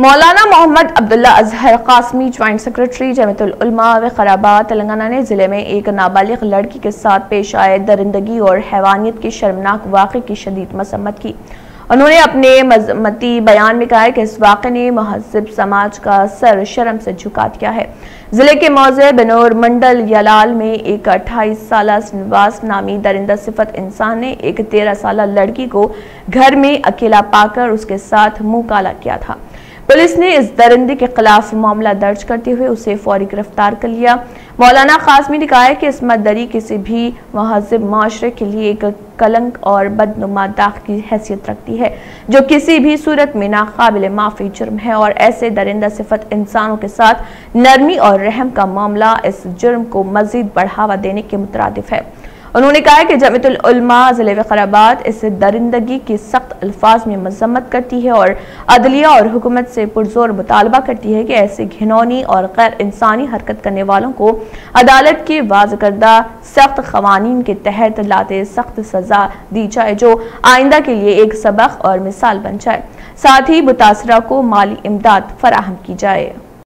मौलाना Mohammad Abdullah Azhar Qasmi joint secretary जमतुलमा खराबाद तेलंगाना ने ज़िले में एक नाबालिग लड़की के साथ पेश आए दरिंदगी और हैवानियत के शर्मनाक वाक़े की शदीद मसम्मत की। उन्होंने अपने मजमती बयान में कहा कि इस वाक़े ने महजब समाज का सर शर्म से झुका दिया है। ज़िले के मौजे बनोर मंडल यलाल में एक 28 साल निवास नामी दरिंदा सिफत इंसान ने एक 13 साल लड़की को घर में अकेला पाकर उसके साथ मुँह काला किया था। पुलिस ने इस दरिंदे के खिलाफ मामला दर्ज करते हुए उसे फौरी गिरफ़्तार कर लिया। मौलाना खासमी ने कहा है कि इसमत दरी किसी भी महजब माशरे के लिए एक कलंक और बदनुमा दाग की हैसियत रखती है, जो किसी भी सूरत में नाकाबिल माफ़ी जुर्म है और ऐसे दरिंदा सिफत इंसानों के साथ नरमी और रहम का मामला इस जुर्म को मजीद बढ़ावा देने के मुतरद है। उन्होंने कहा कि जमतुलमा ज़िले वखराबाद इस दरिंदगी की सख्त अल्फाज में मजम्मत करती है और अदलिया और हुकूमत से पुरजोर मुतालबा करती है कि ऐसी घिनौनी और गैर इंसानी हरकत करने वालों को अदालत के वाज करदा सख्त कवानीन के तहत लाते सख्त सजा दी जाए, जो आइंदा के लिए एक सबक और मिसाल बन जाए। साथ ही मुतासरा को माली इमदाद फराहम की जाए।